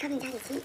烧饼加里鸡。